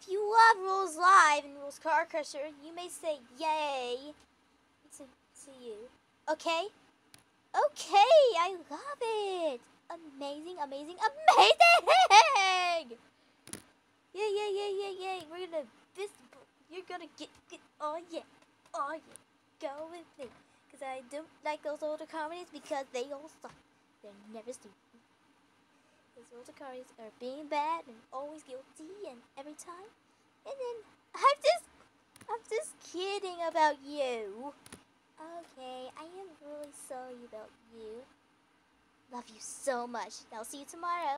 If you love Rules Live and Rules Car Crusher, you may say yay to, to you. Okay? Okay, I love it. Amazing, amazing, amazing! Yeah, yeah, yeah, yeah, yeah. We're gonna this. You're gonna get, get. Oh yeah, oh yeah. Go with me, cause I don't like those older comedies because they all suck. They're never stupid. Older comedies are being bad and always guilty and every time. And then I'm just, I'm just kidding about you. Okay, I am really sorry about you. Love you so much. I'll see you tomorrow.